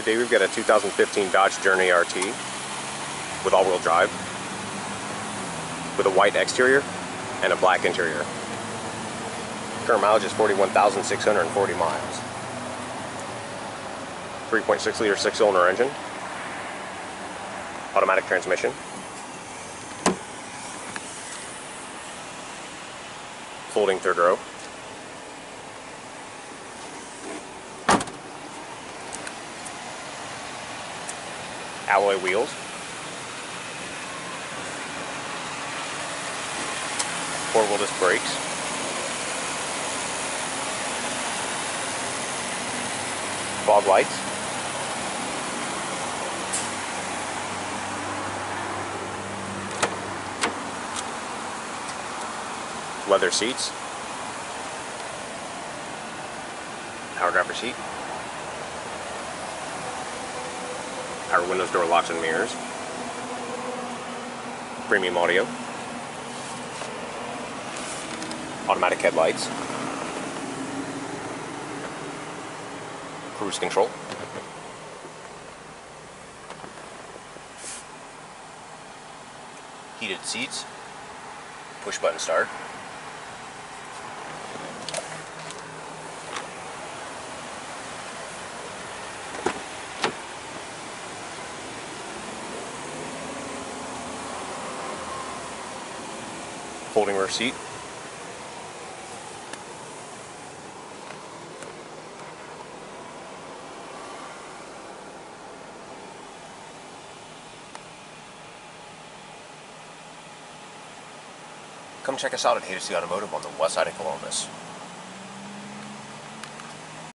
Today we've got a 2015 Dodge Journey RT with all-wheel drive with a white exterior and a black interior. Current mileage is 41,640 miles. 3.6 liter six cylinder engine. Automatic transmission. Folding third row. Alloy wheels. Four-wheel disc brakes. Fog lights. Leather seats. Power driver seat. Power windows, door locks, and mirrors. Premium audio. Automatic headlights. Cruise control. Heated seats. Push button start. Folding rear seat. Come check us out at Haydocy Automotive on the west side of Columbus.